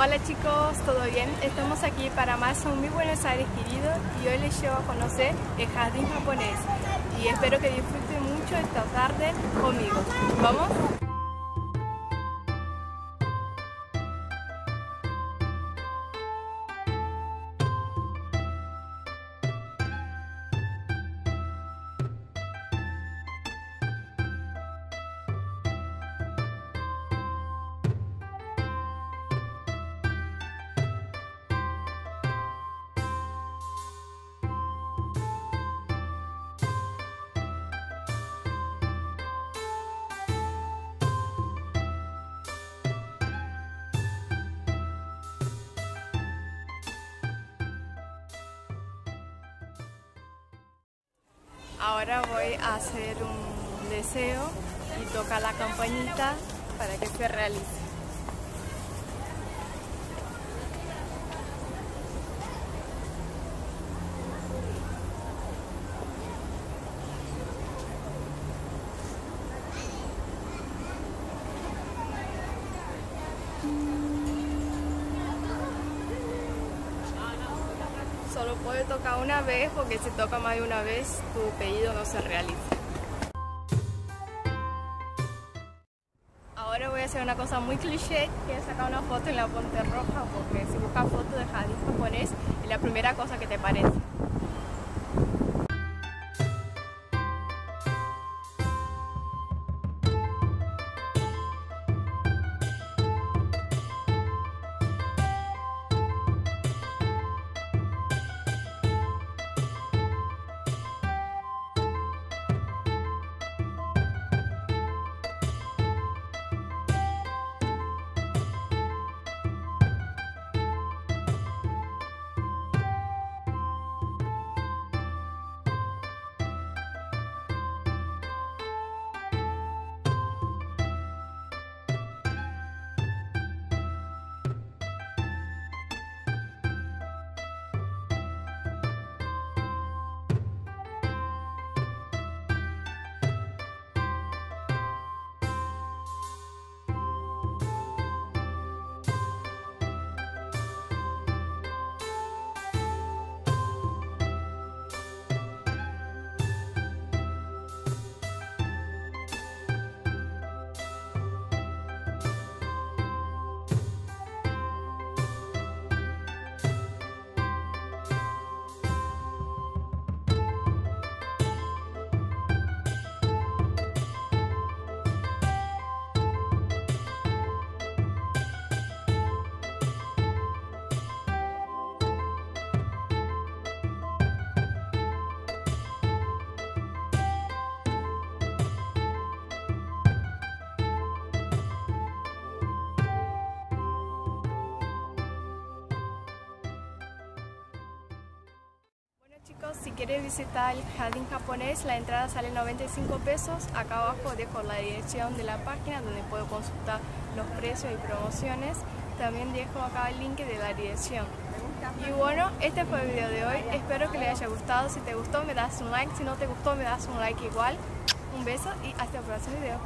Hola chicos, ¿todo bien? Estamos aquí para más un Mi Buenos Aires querido y hoy les llevo a conocer el jardín japonés y espero que disfruten mucho esta tarde conmigo. ¿Vamos? Ahora voy a hacer un deseo y toca la campanita para que se realice. Solo puede tocar una vez porque si toca más de una vez tu pedido no se realiza. Ahora voy a hacer una cosa muy cliché, que es sacar una foto en la Ponte Roja porque si buscas fotos de jardín japonés es la primera cosa que te parece. Si quieres visitar el jardín japonés, la entrada sale 95 pesos. Acá abajo dejo la dirección de la página donde puedo consultar los precios y promociones. También dejo acá el link de la dirección. Y bueno, este fue el video de hoy. Espero que les haya gustado. Si te gustó, me das un like. Si no te gustó, me das un like igual. Un beso y hasta el próximo video.